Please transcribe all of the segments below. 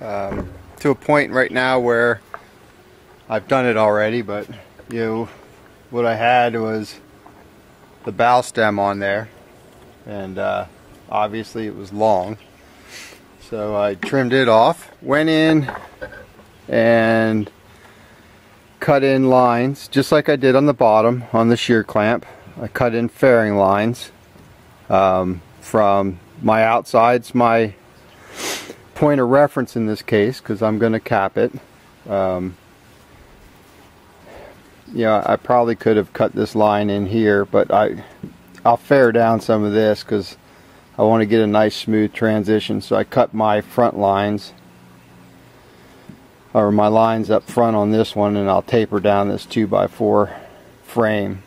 um, to a point right now where I've done it already, but you know, what I had was the bow stem on there, and uh, obviously it was long. So I trimmed it off, went in and cut in lines, just like I did on the bottom on the shear clamp. I cut in fairing lines um, from my outsides, my point of reference in this case, because I'm going to cap it. Um, I probably could have cut this line in here, but I, I'll fair down some of this because I want to get a nice smooth transition. So I cut my front lines, or my lines up front on this one, and I'll taper down this 2x4 frame.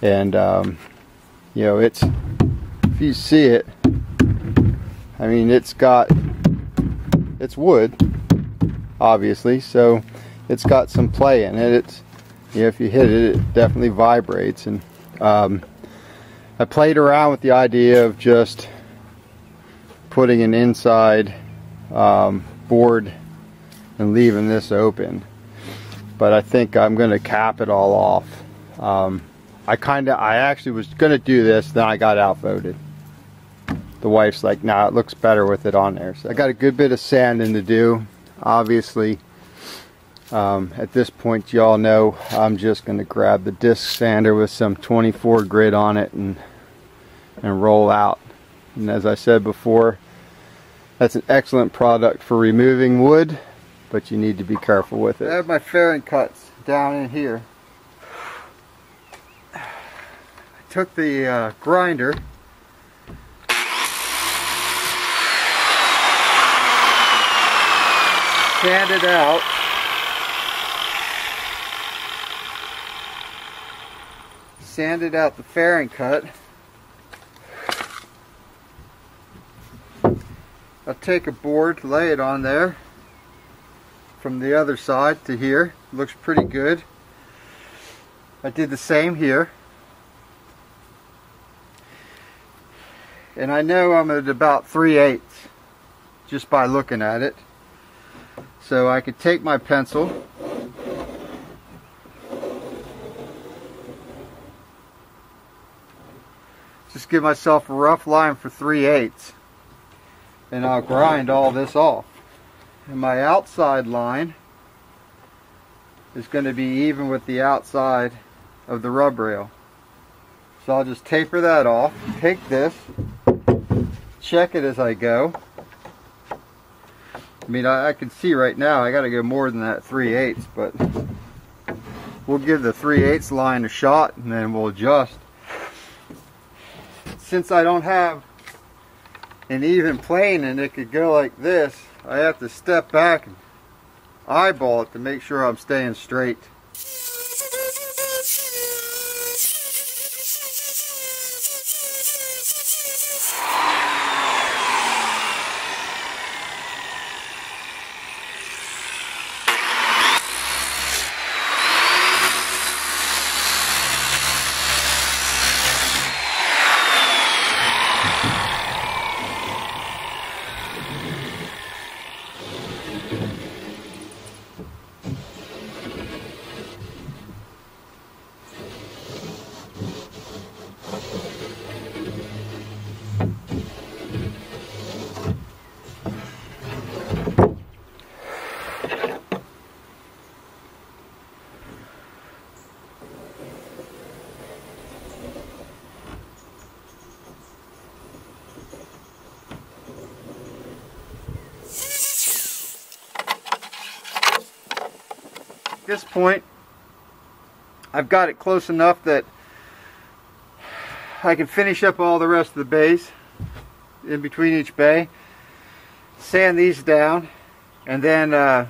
And, um, you know, it's, if you see it, I mean, it's got, it's wood, obviously, so it's got some play in it. It's, if you hit it, it definitely vibrates. And um, I played around with the idea of just putting an inside um, board and leaving this open. But I think I'm going to cap it all off. Um, I kind of, I actually was going to do this, then I got outvoted. The wife's like, nah, it looks better with it on there. So I got a good bit of sanding to do. Obviously, um, at this point, y'all know I'm just going to grab the disc sander with some 24 grit on it and and roll out. And as I said before, that's an excellent product for removing wood, but you need to be careful with it. I have my fairing cuts down in here. I took the uh, grinder sanded out sanded out the fairing cut. I'll take a board, lay it on there from the other side to here. Looks pretty good. I did the same here. And I know I'm at about 3 eighths just by looking at it. So I could take my pencil just give myself a rough line for 3 eighths and I'll grind all this off. And my outside line is going to be even with the outside of the rub rail. So I'll just taper that off, take this, check it as I go. I mean, I, I can see right now I got to go more than that 3 eighths, but we'll give the 3 eighths line a shot and then we'll adjust since I don't have an even plane and it could go like this, I have to step back and eyeball it to make sure I'm staying straight. this point, I've got it close enough that I can finish up all the rest of the bays in between each bay, sand these down, and then uh,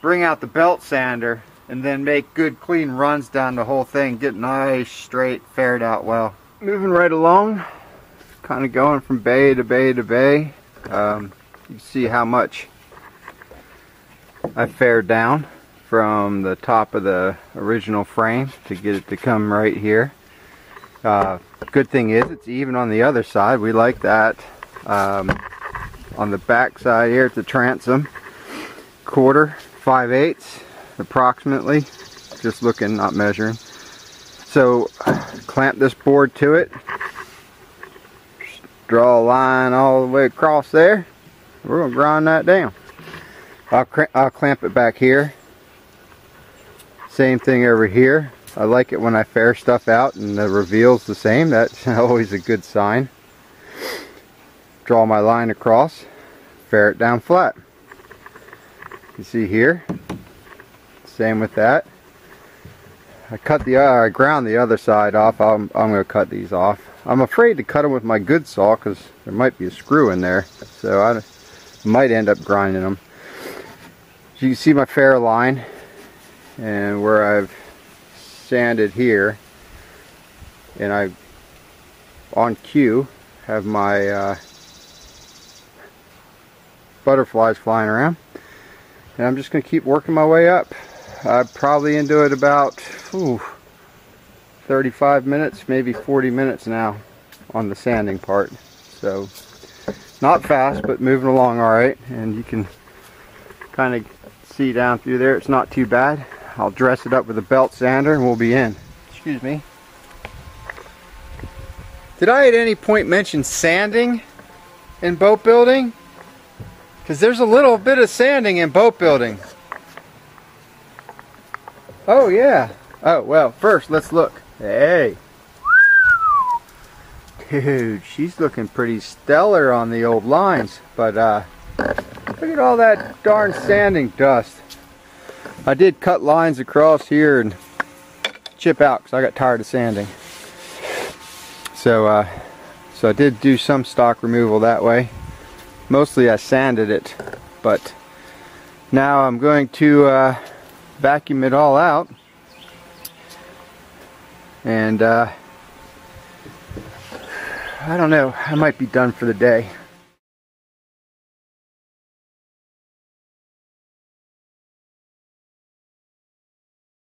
bring out the belt sander and then make good clean runs down the whole thing, get nice, straight, faired out well. Moving right along, kind of going from bay to bay to bay. Um, you see how much I faired down from the top of the original frame to get it to come right here. Uh, good thing is it's even on the other side. We like that. Um, on the back side here, it's a transom. Quarter, 5 eighths, approximately. Just looking, not measuring. So, clamp this board to it. Draw a line all the way across there. We're going to grind that down. I'll, I'll clamp it back here. Same thing over here. I like it when I fair stuff out and the reveal's the same. That's always a good sign. Draw my line across, fair it down flat. You see here, same with that. I cut the, uh, I ground the other side off. I'm, I'm going to cut these off. I'm afraid to cut them with my good saw because there might be a screw in there. So I might end up grinding them. You can see my fair line and where I've sanded here and I on cue have my uh, butterflies flying around and I'm just going to keep working my way up. I'm probably into it about ooh, 35 minutes maybe 40 minutes now on the sanding part. So not fast but moving along alright and you can kind of see down through there it's not too bad I'll dress it up with a belt sander and we'll be in. Excuse me. Did I at any point mention sanding in boat building? Because there's a little bit of sanding in boat building. Oh yeah. Oh well first let's look. Hey. Dude she's looking pretty stellar on the old lines but uh Look at all that darn sanding dust. I did cut lines across here and chip out because I got tired of sanding. So, uh, so I did do some stock removal that way. Mostly I sanded it, but now I'm going to uh, vacuum it all out. And uh, I don't know, I might be done for the day.